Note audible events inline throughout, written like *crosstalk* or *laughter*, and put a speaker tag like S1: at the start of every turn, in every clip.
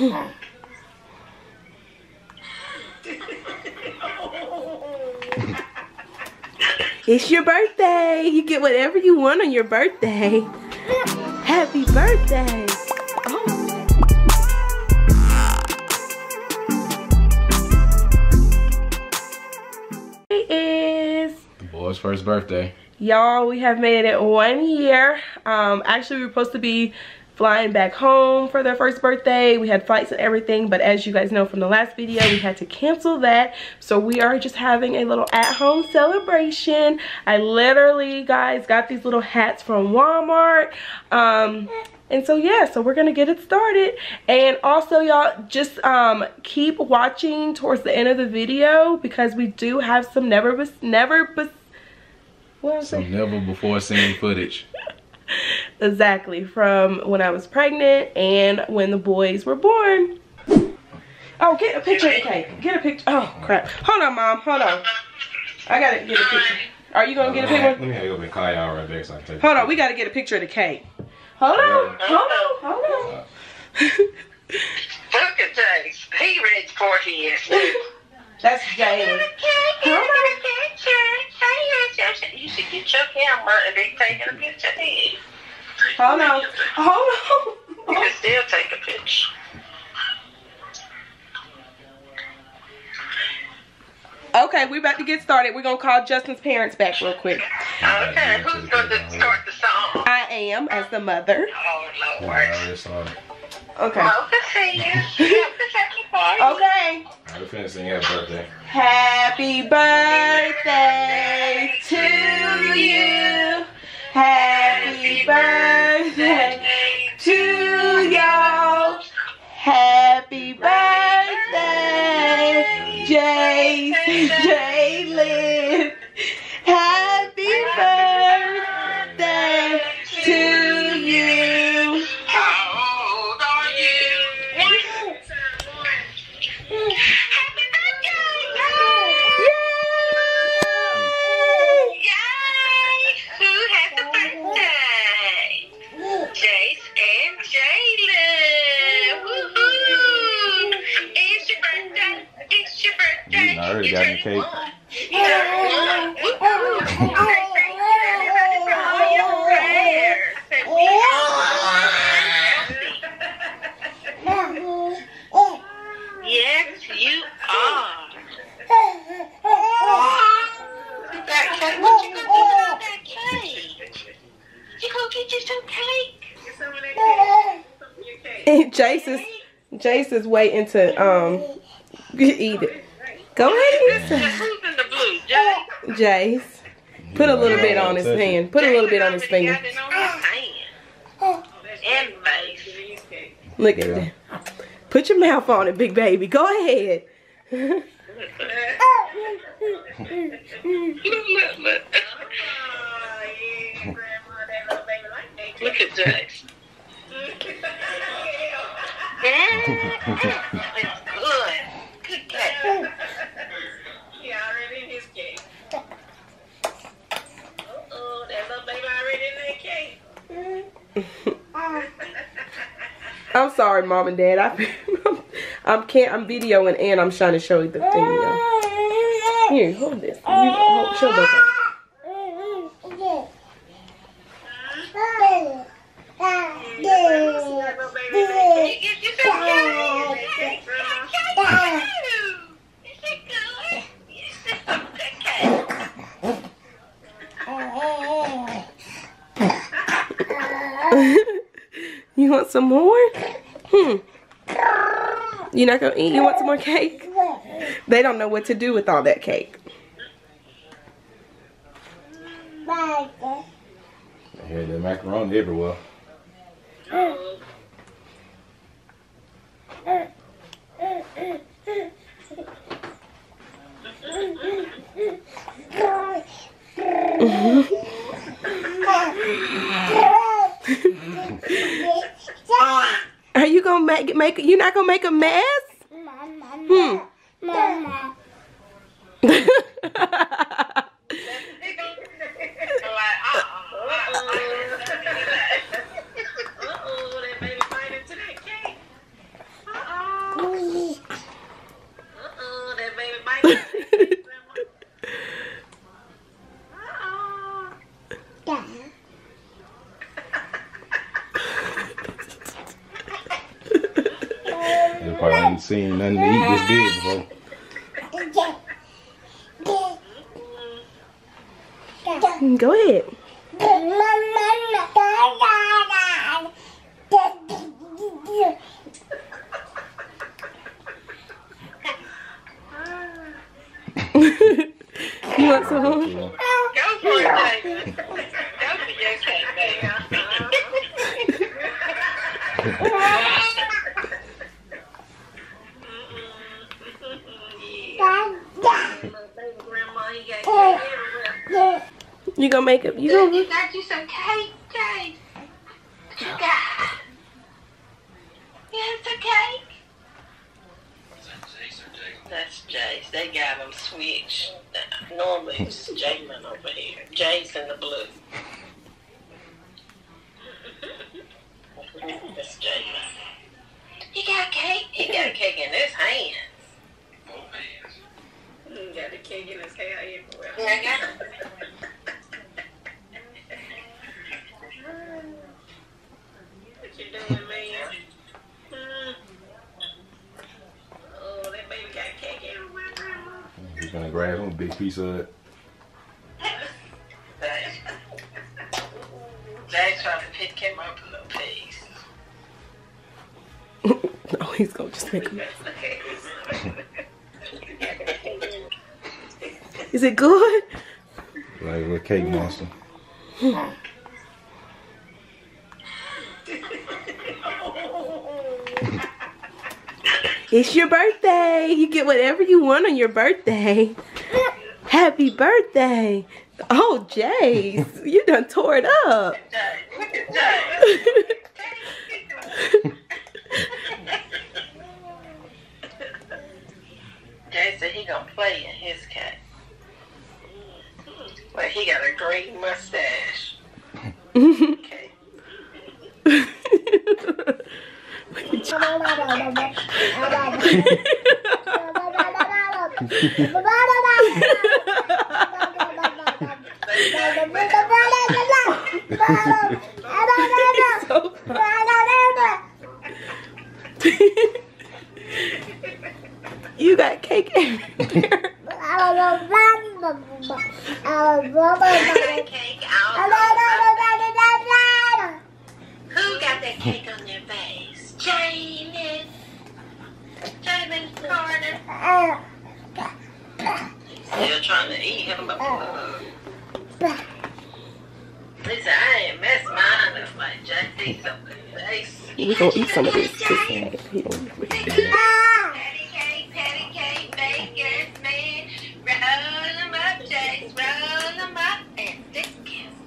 S1: *laughs* it's your birthday. You get whatever you want on your birthday. Happy birthday. Oh. It is
S2: The boy's first birthday.
S1: y'all we have made it one year um actually we were supposed to be flying back home for their first birthday. We had flights and everything but as you guys know from the last video we had to cancel that. So we are just having a little at-home celebration. I literally guys got these little hats from walmart. Um and so yeah so we're gonna get it started. And also y'all just um keep watching towards the end of the video because we do have some never never what was
S2: Some never before seen footage. *laughs* *laughs*
S1: exactly from when I was pregnant and when the boys were born. Oh, get a picture of the cake. Get a picture. Oh crap. Hold on, mom. Hold on. I gotta get a picture. Are you gonna get a picture?
S2: Let me have you go and call y'all right back so I can take
S1: Hold on. We gotta get a picture of the cake. Hold on. Hold on. Hold on. *laughs*
S3: Look at Jace. He ready for his. *laughs*
S1: That's Jalen.
S3: You should get your camera and be taking a picture then.
S1: Hold on. Hold
S3: You can still take a picture.
S1: Okay, we're about to get started. We're gonna call Justin's parents back real quick.
S3: Okay, who's going to start the song?
S1: I am as the mother.
S3: Oh, Lord.
S2: I already started.
S1: Okay.
S3: Well, to see you. *laughs*
S1: Okay.
S2: I already finished singing happy birthday.
S1: Happy birthday to you. Happy birthday to y'all. Happy birthday, Jason You
S2: got cake.
S3: What you with that cake? You gonna get you some cake? Get some of that cake.
S1: Jace Jace is waiting to um eat it. Go ahead some. Jace. Put a little bit on his hand. Put a little bit on his finger. Look at that. Put your mouth on it, big baby. Go ahead. *laughs*
S3: Look, look, look. Look at Jace. Mm, good. Good cake.
S4: He already in his cake. Uh-oh, that little baby already in that cake.
S1: I'm sorry, mom and dad. I, *laughs* I'm can't. I'm videoing and I'm trying to show you the thing. Here, hold this. You, hold, show both. of. *laughs*
S3: You
S1: want some more? Hmm. You not gonna eat? You want some more cake? They don't know what to do with all that cake.
S2: I hear the macaroni everywhere. *laughs*
S1: Are you gonna make make? You not gonna make a mess? Hmm.
S4: Uh-oh, that baby bite into that cake. Uh-oh.
S2: probably ain't seen nothing to eat this big before.
S1: Go ahead. you want some?
S3: Go for it, David. Go for your cake, baby. Baby grandma, he got cake everywhere.
S1: You gonna make it? You
S3: You
S1: gonna?
S3: got you some cake, Jay. You got. You have some cake? That's Jace. They got them switched. Normally it's Jalen over here. Jay's in the blue. That's Jalen. You got cake? He got cake in his hands.
S4: He got the cake in his hair everywhere.
S2: Grab him piece of it.
S3: Jay's trying to pick him up a little piece. *laughs*
S1: no, he's gonna just make a mess. Is it good?
S2: Like a little cake monster.
S1: It's your birthday. You get whatever you want on your birthday. Happy birthday. Oh, Jace, you done tore it up.
S3: Jay, look at Jay. Jay said he gonna play in his cake. But he got a great mustache. *laughs* Okay. *laughs* *laughs*
S1: So *laughs* you got cake everywhere.
S3: I got cake out. Who got that cake on their face? Jalen. Jalen Carter. Still trying to eat him up. Listen, I ain't mess mine up like Jack ate something nice.
S1: We gonna eat some of this. Just. He don't-
S3: Patty cake, patty cake, baker's man. Roll 'em up, Jace, roll 'em up. And stick it,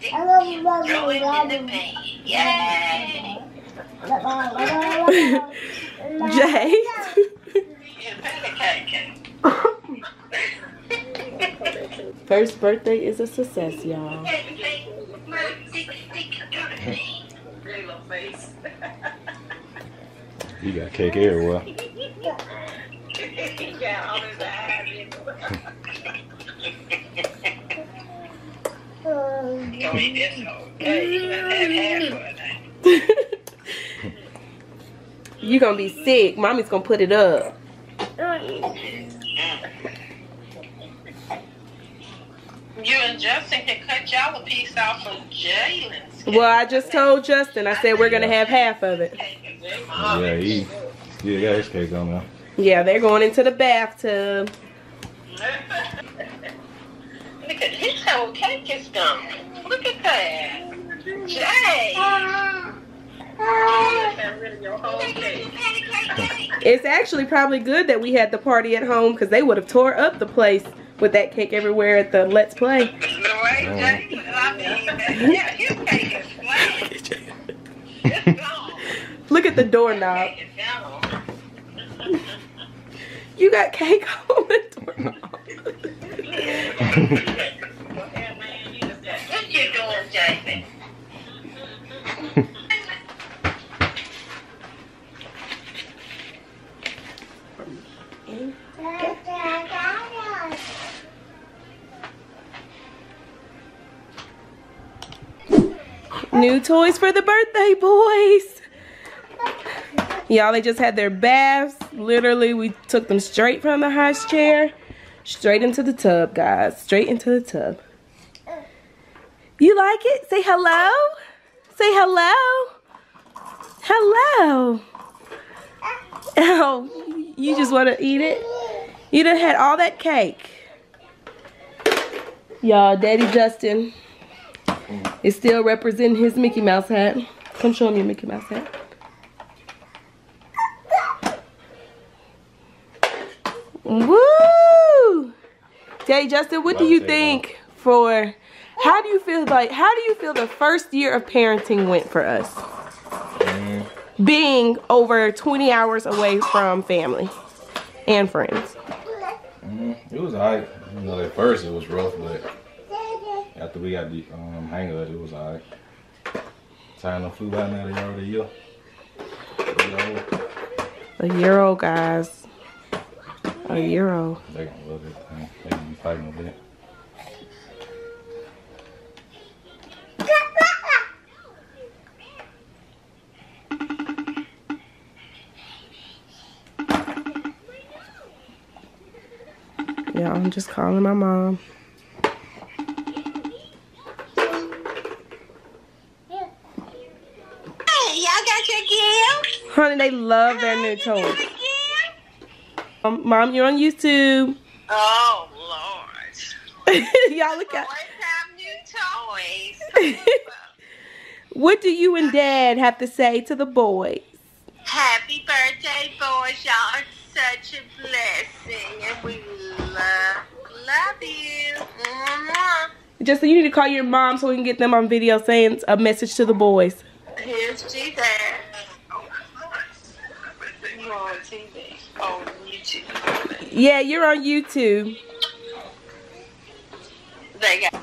S3: stick it. Throw it in the pan. Yay!
S1: Jace. *laughs*
S3: Yeah, patty cake. *laughs*
S1: First birthday is a success, y'all.
S3: Patty cake. Stick, stick, throw the pan.
S4: Great little face.
S2: You got cake everywhere. *laughs*
S4: he all his eyes everywhere.
S3: Go eat this whole cake. You done had half of it.
S1: You gonna be sick. Mommy's gonna put it up. Mm-hmm.
S3: You and Justin can cut y'all a piece off of Jalen's.
S1: Well, I just told Justin. I said we're gonna have half of it.
S2: Yeah, he, yeah, got his cake on now.
S1: Yeah, they're going into the bathtub.
S3: Look at his whole cake is gone. Look at that. Jay.
S4: Got rid of your whole cake.
S1: It's actually probably good that we had the party at home because they would have tore up the place with that cake everywhere at the Let's Play.
S3: The way Jay, I *laughs* mean, yeah, his cake is flat. *laughs* It's gone.
S1: Look at the doorknob. *laughs* You got cake on the doorknob.
S4: Yeah, *laughs* man, you just got
S3: What you doing, Jason?
S1: New toys for the birthday boys. Y'all, they just had their baths. Literally, we took them straight from the house chair, straight into the tub, guys. Straight into the tub. You like it? Say hello. Say hello. Hello. Oh, you just want to eat it? You done had all that cake. Y'all, Daddy Justin is still representing his Mickey Mouse hat. Come show him your Mickey Mouse hat. Woo! Daddy Justin, what do you think for, how do you feel like, how do you feel the first year of parenting went for us?
S2: Mm,
S1: Being over 20 hours away from family and friends.
S2: mm, it was alright. You know, at first it was rough, but after we got the um, hang of it, it was alright. Time to flew by now, they already year.
S1: A year old, guys. A euro. old.
S2: They gonna love it. man. They gonna be fighting a bit.
S1: Yeah, I'm just calling my mom.
S3: Hey, y'all got your gift?
S1: Honey, they love their new
S3: You
S1: toys. Um, mom, you're on YouTube.
S4: Oh, Lord. *laughs*
S1: Y'all look at.
S3: Time new toys. *laughs*
S1: What do you and Dad have to say to the boys?
S3: Happy birthday, boys. Y'all are such a blessing. And we love, love you. Mwah.
S1: Just so you need to call your mom so we can get them on video saying a message to the boys.
S3: Here's G there. You on TV. On YouTube.
S1: Yeah, you're on YouTube.
S3: They got.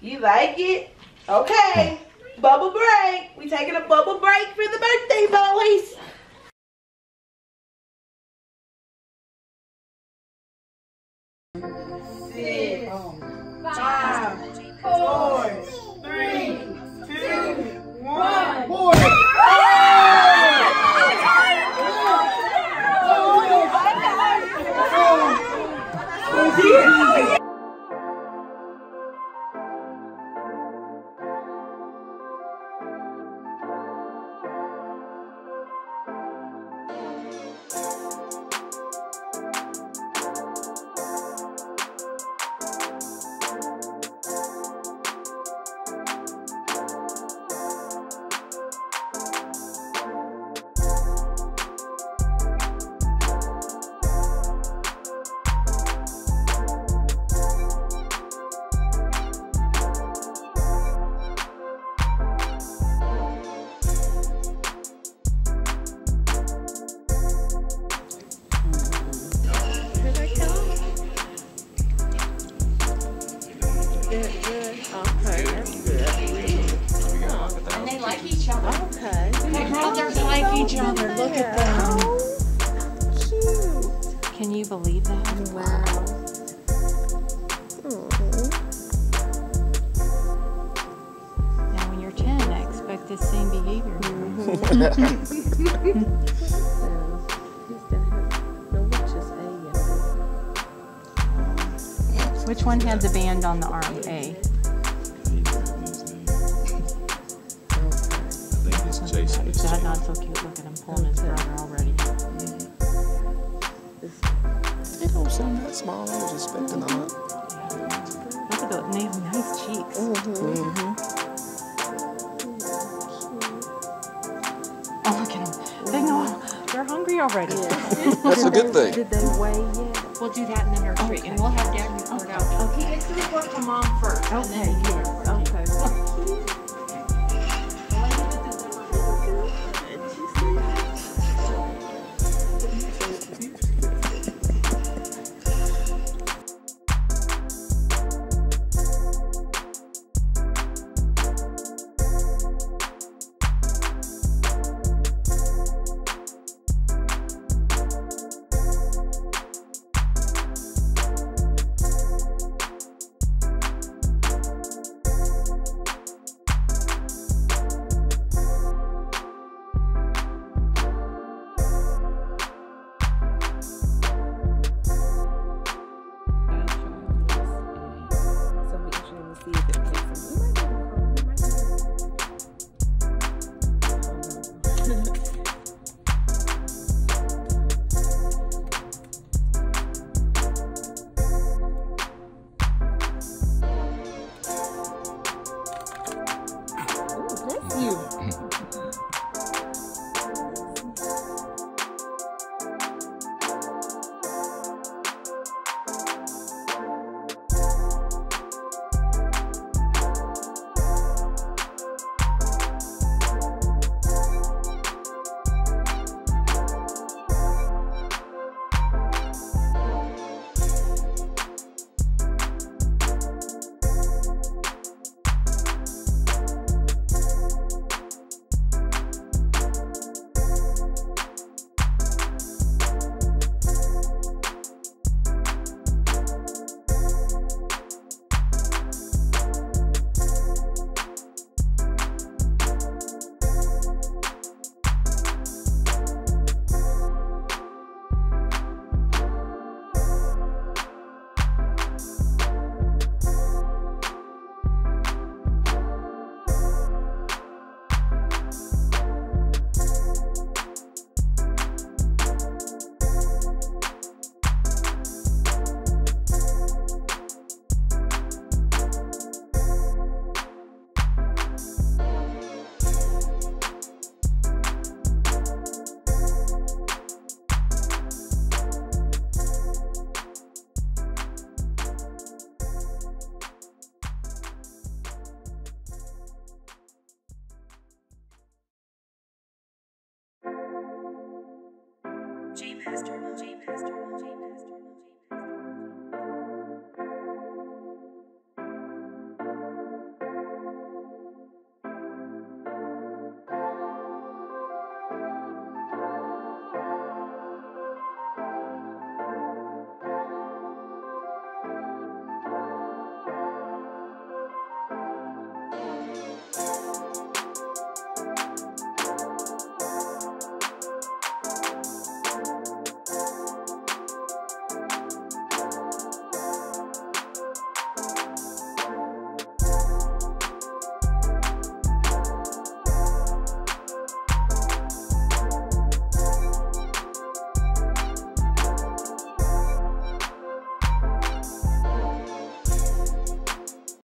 S1: You like it? Okay. Bubble break. We taking a bubble break for the birthday boys.
S5: Like Which one had the band on the arm? A.
S2: I think it's Jason.
S5: Is that not so cute? Look at him pulling his brother already.
S6: It don't sound that small. I was expecting a lot.
S5: Look at those. They have nice cheeks. Oh, They're hungry already.
S6: That's a good thing.
S7: Did they weigh yet?
S5: We'll do that in the nursery, and we'll have Dad report out. Okay. He gets to report to Mom first, and then he.
S7: Okay.
S1: J Master, J Master, J Master.